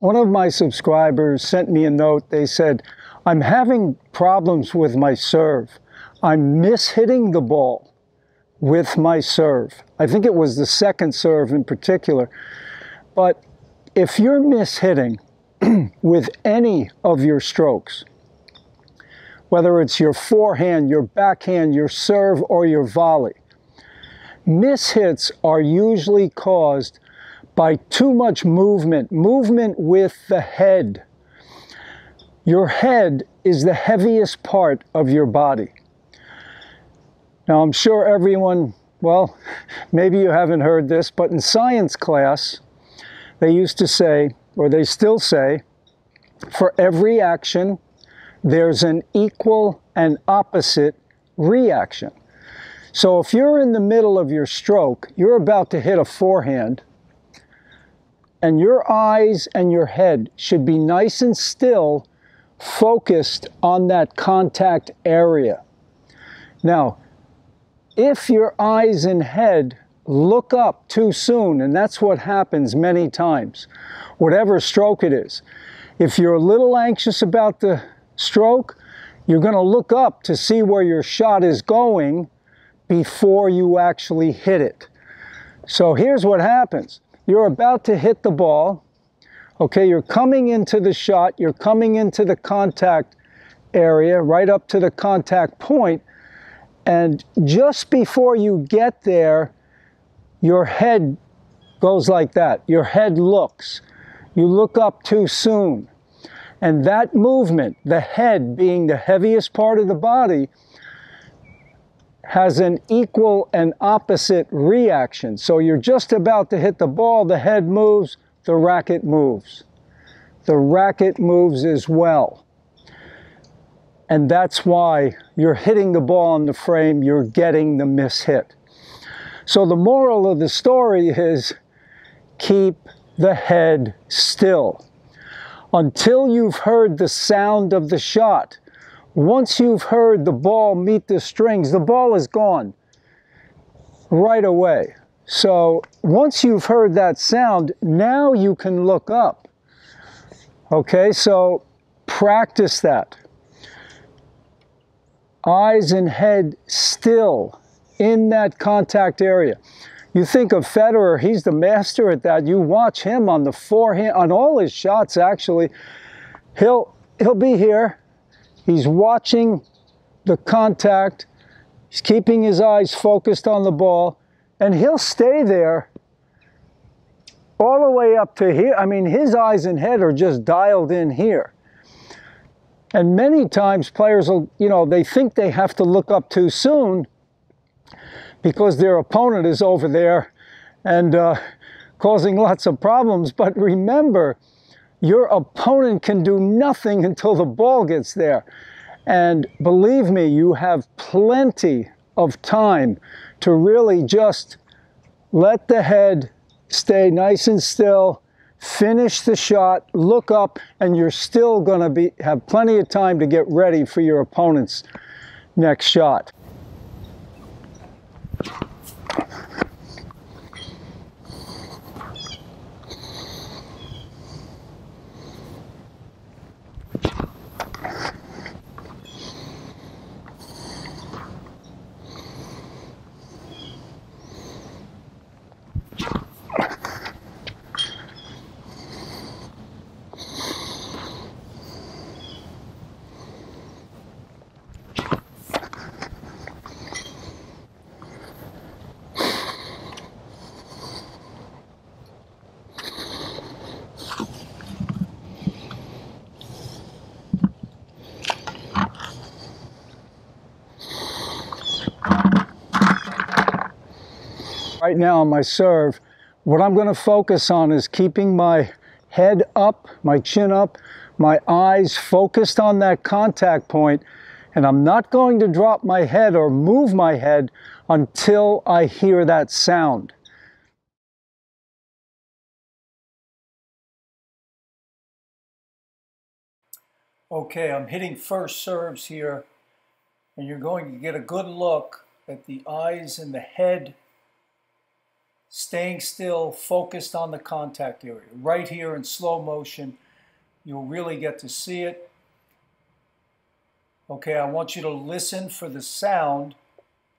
One of my subscribers sent me a note. They said, I'm having problems with my serve. I'm mishitting the ball with my serve. I think it was the second serve in particular. But if you're mishitting with any of your strokes, whether it's your forehand, your backhand, your serve, or your volley, mishits are usually caused by too much movement, movement with the head. Your head is the heaviest part of your body. Now, I'm sure everyone, well, maybe you haven't heard this, but in science class, they used to say, or they still say, for every action, there's an equal and opposite reaction. So if you're in the middle of your stroke, you're about to hit a forehand, and your eyes and your head should be nice and still, focused on that contact area. Now, if your eyes and head look up too soon, and that's what happens many times, whatever stroke it is, if you're a little anxious about the stroke, you're going to look up to see where your shot is going before you actually hit it. So here's what happens you're about to hit the ball. Okay, you're coming into the shot, you're coming into the contact area, right up to the contact point, and just before you get there, your head goes like that. Your head looks. You look up too soon. And that movement, the head being the heaviest part of the body, has an equal and opposite reaction. So you're just about to hit the ball, the head moves, the racket moves. The racket moves as well. And that's why you're hitting the ball on the frame, you're getting the miss hit. So the moral of the story is keep the head still until you've heard the sound of the shot. Once you've heard the ball meet the strings, the ball is gone right away. So once you've heard that sound, now you can look up. Okay, so practice that. Eyes and head still in that contact area. You think of Federer, he's the master at that. You watch him on the forehand, on all his shots actually. He'll, he'll be here, He's watching the contact. He's keeping his eyes focused on the ball. And he'll stay there all the way up to here. I mean, his eyes and head are just dialed in here. And many times players will, you know, they think they have to look up too soon because their opponent is over there and uh, causing lots of problems. But remember, your opponent can do nothing until the ball gets there. And believe me, you have plenty of time to really just let the head stay nice and still, finish the shot, look up, and you're still going to be have plenty of time to get ready for your opponent's next shot. Right now on my serve, what I'm going to focus on is keeping my head up, my chin up, my eyes focused on that contact point, and I'm not going to drop my head or move my head until I hear that sound. Okay, I'm hitting first serves here, and you're going to get a good look at the eyes and the head staying still, focused on the contact area. Right here in slow motion, you'll really get to see it. Okay, I want you to listen for the sound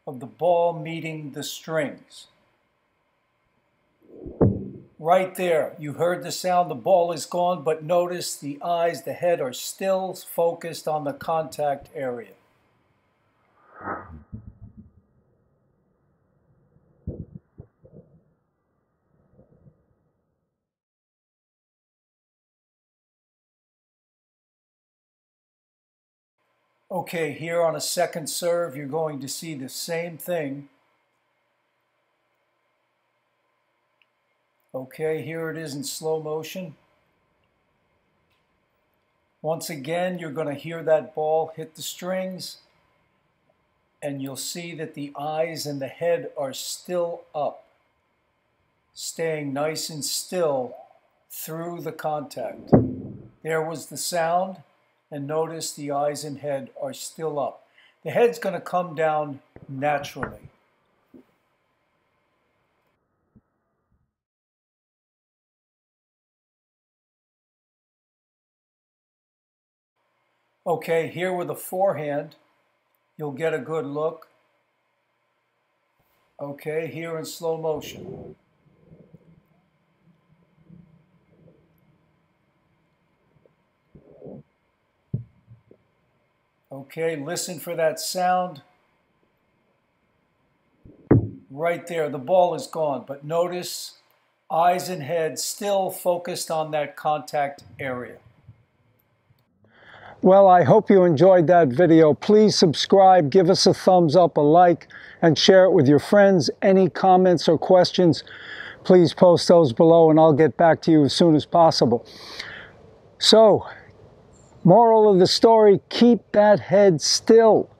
of the ball meeting the strings. Right there, you heard the sound, the ball is gone, but notice the eyes, the head are still focused on the contact area. Okay, here on a second serve, you're going to see the same thing. Okay, here it is in slow motion. Once again, you're going to hear that ball hit the strings, and you'll see that the eyes and the head are still up, staying nice and still through the contact. There was the sound and notice the eyes and head are still up. The head's going to come down naturally. Okay, here with the forehand, you'll get a good look. Okay, here in slow motion. Okay, listen for that sound. Right there, the ball is gone, but notice eyes and head still focused on that contact area. Well, I hope you enjoyed that video. Please subscribe, give us a thumbs up, a like, and share it with your friends. Any comments or questions, please post those below and I'll get back to you as soon as possible. So, Moral of the story, keep that head still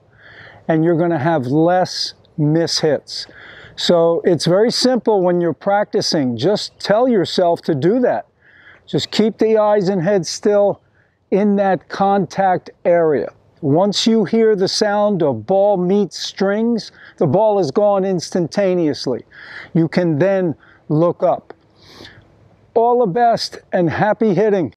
and you're going to have less mishits. So it's very simple when you're practicing. Just tell yourself to do that. Just keep the eyes and head still in that contact area. Once you hear the sound of ball meets strings, the ball is gone instantaneously. You can then look up. All the best and happy hitting.